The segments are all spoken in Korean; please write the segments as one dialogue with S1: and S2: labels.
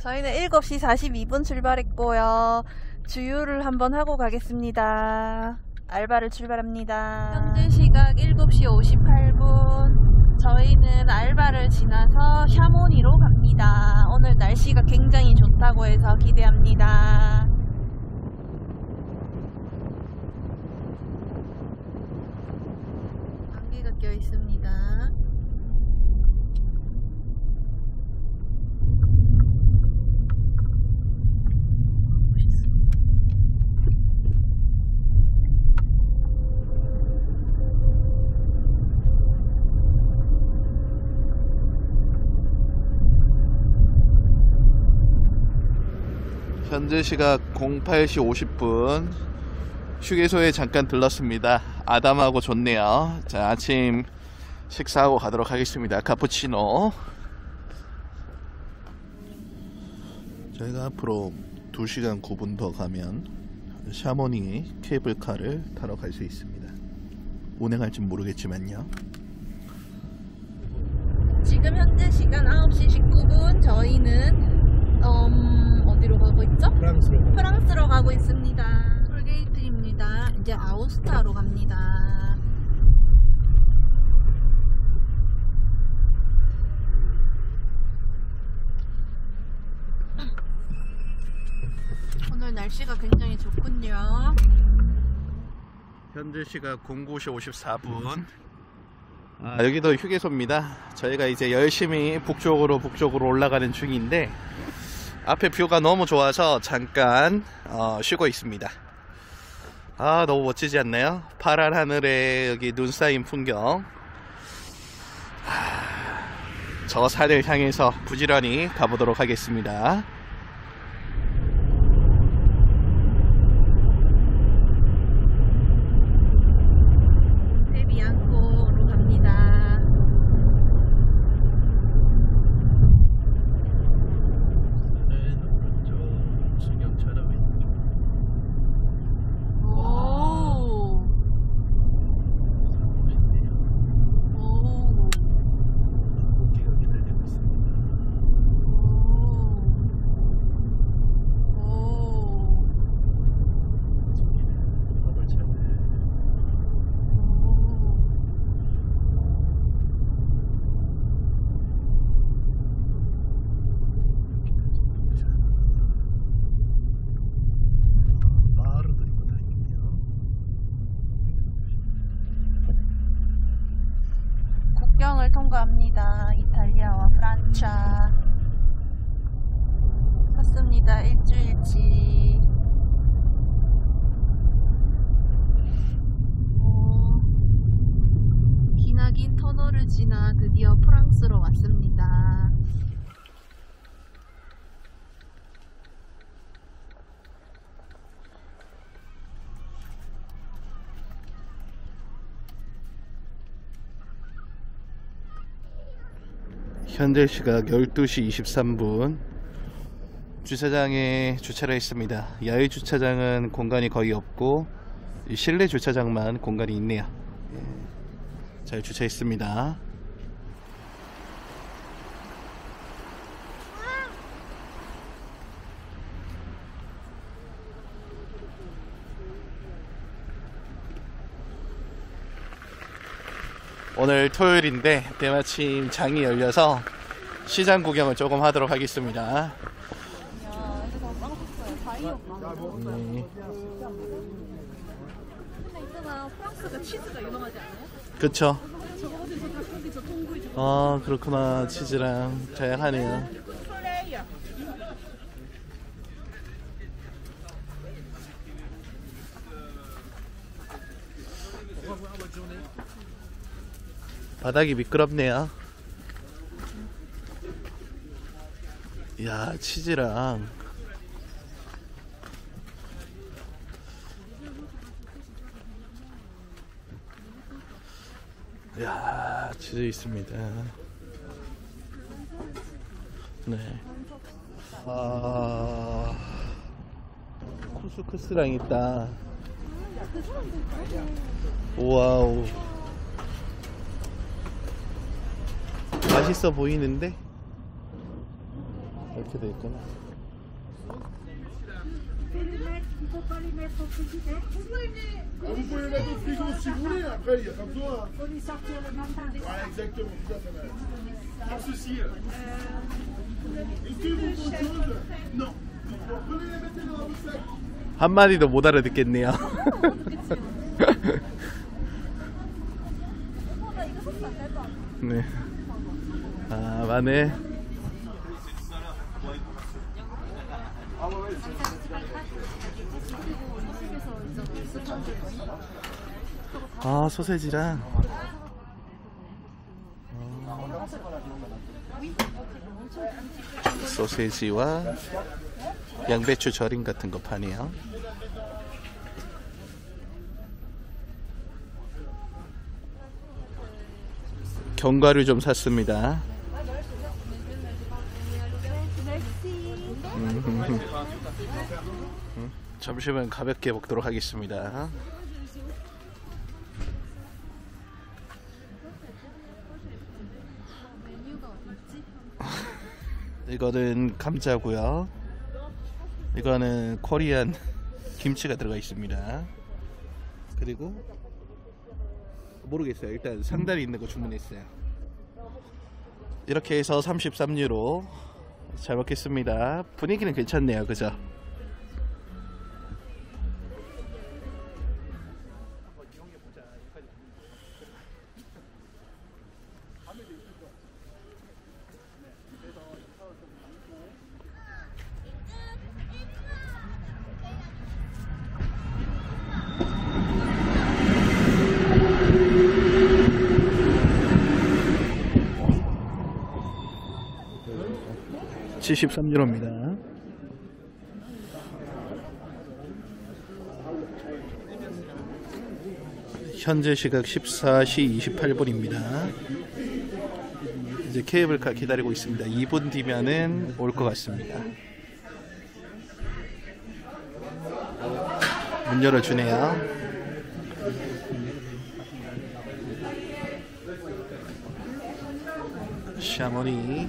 S1: 저희는 7시 42분 출발했고요. 주유를 한번 하고 가겠습니다. 알바를 출발합니다. 현재 시각 7시 58분. 저희는 알바를 지나서 샤모니로 갑니다. 오늘 날씨가 굉장히 좋다고 해서 기대합니다. 안개가 껴 있습니다.
S2: 현재 시각 08시 50분 휴게소에 잠깐 들렀습니다. 아담하고 좋네요. 자, 아침 식사하고 가도록 하겠습니다. 카푸치노. 저희가 앞으로 2시간 9분 더 가면 샤모니 케이블카를 타러 갈 수 있습니다. 운행할진 모르겠지만요.
S1: 지금 현재 시간 9시 19분 저희는 음, 어디로 가고 있죠?
S2: 프랑스로
S1: 프랑스로 가고 있습니다. 톨게이트입니다. 이제 아우스타로 갑니다. 오늘 날씨가 굉장히 좋군요.
S2: 현재 시각 09시 54분. 아, 여기도 휴게소입니다. 저희가 이제 열심히 북쪽으로 북쪽으로 올라가는 중인데 앞에 뷰가 너무 좋아서 잠깐 어, 쉬고 있습니다. 아 너무 멋지지 않나요? 파란 하늘에 여기 눈 쌓인 풍경. 하, 저 산을 향해서 부지런히 가보도록 하겠습니다.
S1: 세비앙코로 갑니다. 오. 오. 오. 오.
S2: 마을도 있고 다행이네요.
S1: 국경을 통과합니다. 이탈리아와 프란차. 탔습니다. 일주일치. 오, 기나긴 터널을 지나 드디어 프랑스로 왔습니다.
S2: 현재 시각 12시 23분 주차장에 주차를 했습니다. 야외 주차장은 공간이 거의 없고 이 실내 주차장만 공간이 있네요. 예, 잘 주차했습니다. 오늘 토요일인데 때마침 장이 열려서 시장 구경을 조금 하도록 하겠습니다. 네. 그쵸? 아 그렇구나 치즈랑 다양하네요.
S1: 플레이어.
S2: 바닥이 미끄럽네요. 야 치즈랑 야 치즈 있습니다. 네. 아 쿠스쿠스랑 있다. 와우. 맛있어 보이는데? 이렇게 돼 있구나.
S3: Vous pouvez les mettre au frigo si vous voulez, après il n'y a pas besoin.
S4: Faut les sortir le matin.
S3: Ouais, exactement, tout à fait. madame. Pour ceci, là. Est-ce que vous autre chose Non. Bon, prenez les mettez dans la recette.
S2: 한 마디도 못 알아듣겠네요.
S1: 어.
S2: 네. 아, 마늘. 아, 소세지랑. 소세지와 양배추 절임 같은 거 파네요. 견과류 좀 샀습니다. 음, 점심은 가볍게 먹도록 하겠습니다. 이거는 감자고요. 이거는 코리안 김치가 들어가 있습니다. 그리고 모르겠어요. 일단 상다리 있는 거 주문했어요. 이렇게 해서 33유로 잘 먹겠습니다. 분위기는 괜찮네요. 그죠? (73유로입니다) 현재 시각 14시 28분입니다. 이제 케이블카 기다리고 있습니다. 2분 뒤면은 올 것 같습니다. 문 열어주네요. 샤머니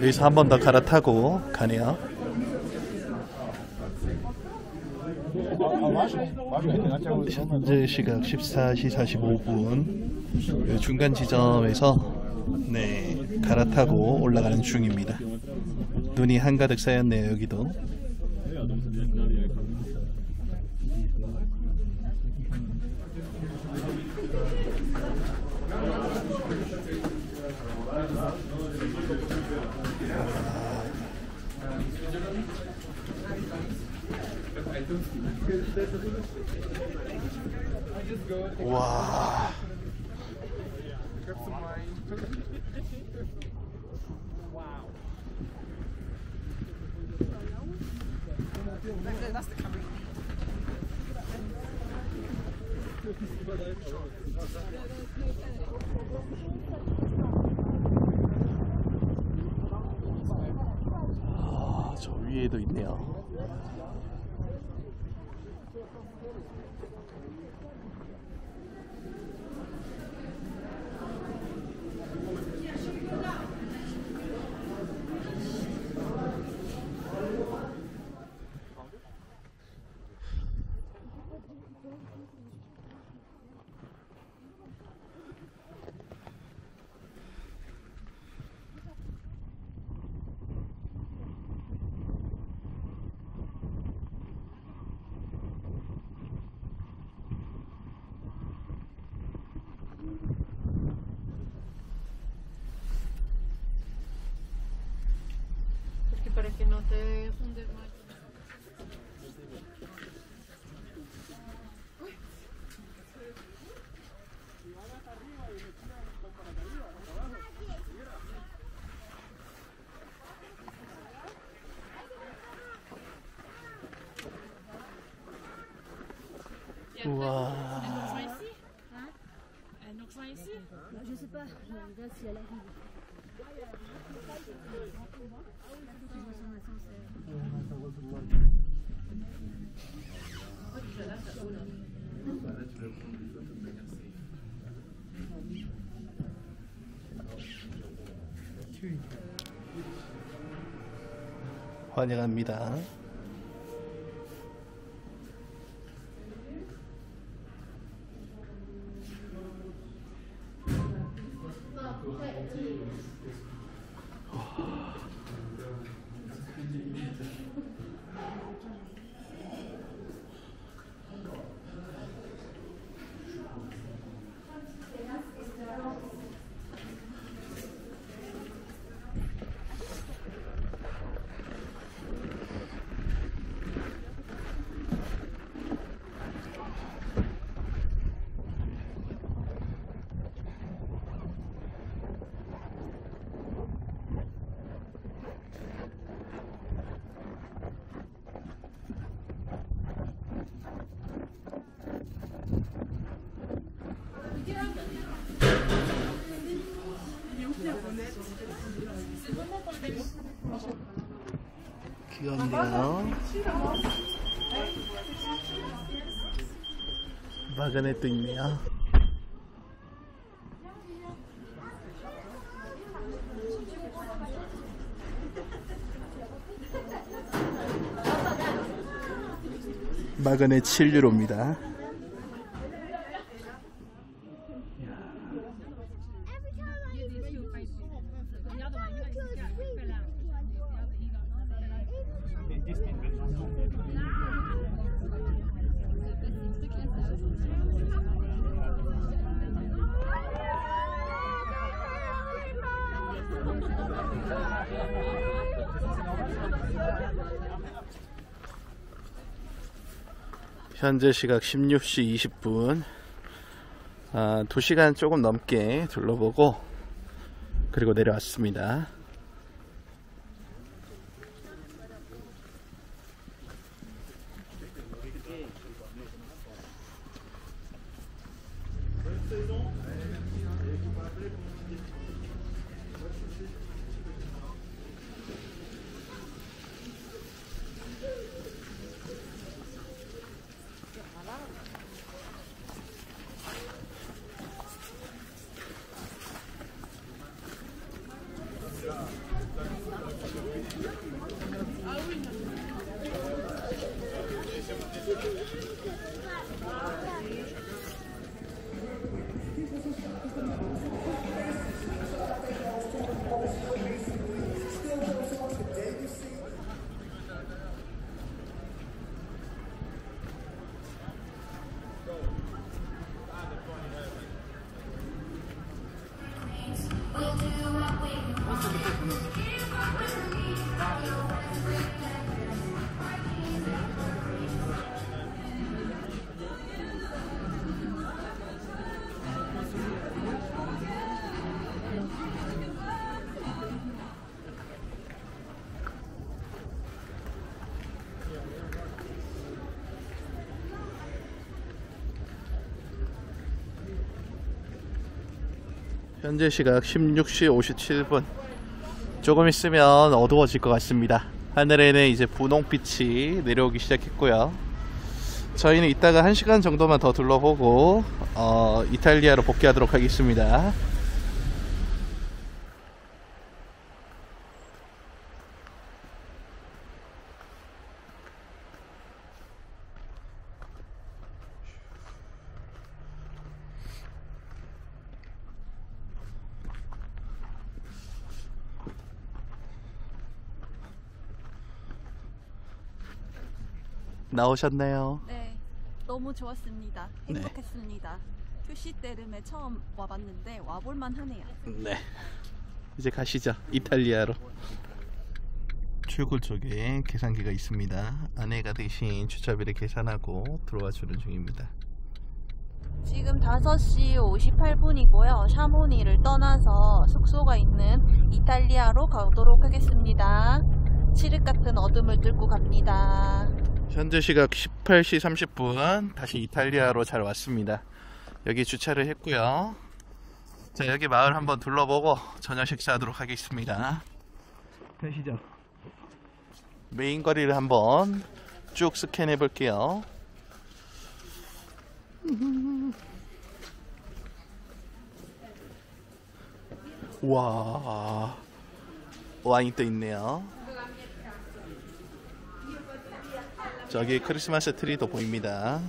S2: 여기서 한 번 더 갈아타고 가네요. 현재 시각 14시 45분 중간 지점에서 네 갈아타고 올라가는 중입니다. 눈이 한가득 쌓였네요 여기도. 와. 아, 저 위에도 있네요.
S4: そうですね。Wow. Elle
S2: nous rejoint ici? Hein? Elle nous rejoint ici?
S5: Bah, je sais pas, je regarde si elle arrive.
S2: 환영합니다. 귀엽네요. 마그넷도 있네요. 마그넷 7유로입니다. 현재 시각 16시 20분. 아, 2시간 조금 넘게 둘러보고 그리고 내려왔습니다. 현재 시각 16시 57분. 조금 있으면 어두워질 것 같습니다. 하늘에는 이제 분홍빛이 내려오기 시작했고요. 저희는 이따가 1시간 정도만 더 둘러보고 어, 이탈리아로 복귀하도록 하겠습니다. 나오셨나요?
S1: 네, 너무 좋았습니다.
S2: 네.
S1: 행복했습니다. 휴시 때름에 처음 와봤는데 와볼만 하네요.
S2: 네. 이제 가시죠. 이탈리아로. 출구 쪽에 계산기가 있습니다. 아내가 대신 주차비를 계산하고 들어와 주는 중입니다.
S1: 지금 5시 58분이고요. 샤모니를 떠나서 숙소가 있는 이탈리아로 가도록 하겠습니다. 칠흑 같은 어둠을 뚫고 갑니다.
S2: 현재 시각 18시 30분 다시 이탈리아로 잘 왔습니다. 여기 주차를 했고요. 자 여기 마을 한번 둘러보고 저녁 식사하도록 하겠습니다. 가시죠. 메인 거리를 한번 쭉 스캔해 볼게요. 와 와인 또 있네요. 저기 크리스마스 트리도 보입니다.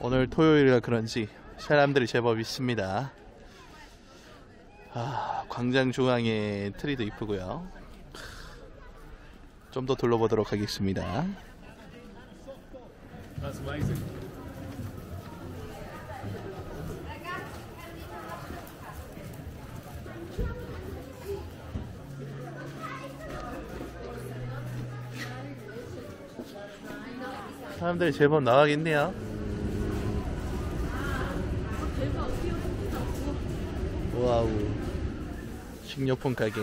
S2: 오늘 토요일이라 그런지 사람들이 제법 있습니다. 아, 광장 중앙에 트리도 이쁘고요. 좀 더 둘러보도록 하겠습니다. 사람들이 제법 나가겠네요. 와우. 식료품 가게.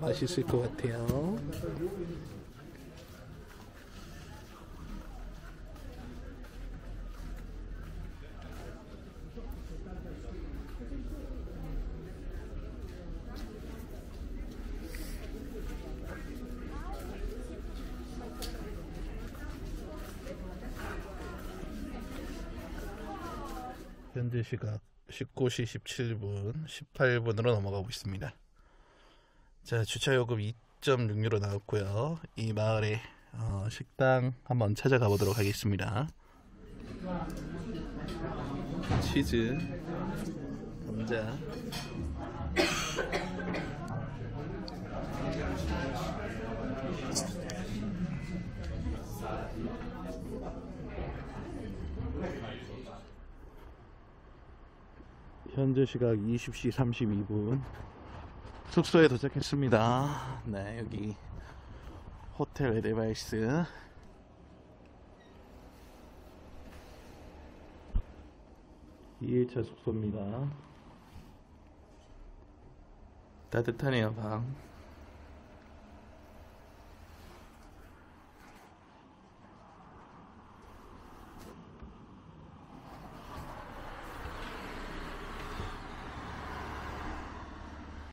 S2: 맛있을 것 같아요. 현재 시각 19시 17분, 18분으로 넘어가고 있습니다. 자, 주차 요금 2.6유로 나왔고요. 이 마을에 어, 식당 한번 찾아가 보도록 하겠습니다. 치즈, 감자. 현재 시각 20시 32분. 숙소에 도착했습니다. 네, 여기 호텔 에데바이스. 이일차 숙소입니다. 따뜻하네요, 방.